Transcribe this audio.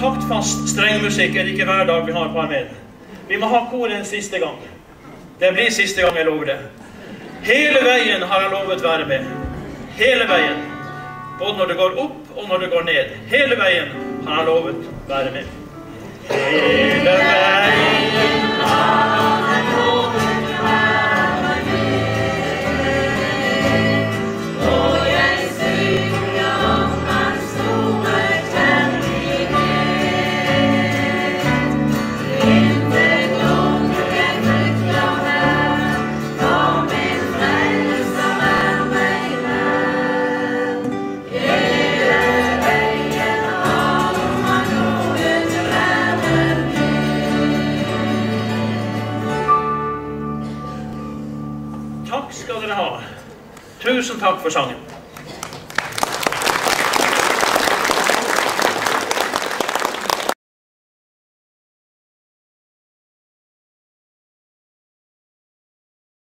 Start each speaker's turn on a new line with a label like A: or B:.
A: fast strengmusikk er det ikke hver dag vi har på armeen. Vi må ha kor en siste gang. Det blir siste gang, jeg lover det. Hele veien har jeg lovet være med. Hele veien. Både når det går opp og når det går ned. Hele veien har jeg lovet være med. Hele veien 特别是他裤上的。